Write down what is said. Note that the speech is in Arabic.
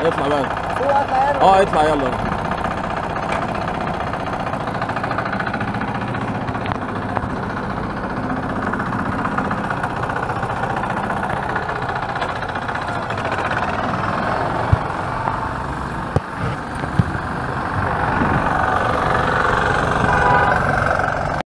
اطلع بقى. آه، هو اطلع يلا آه اطلع يلا.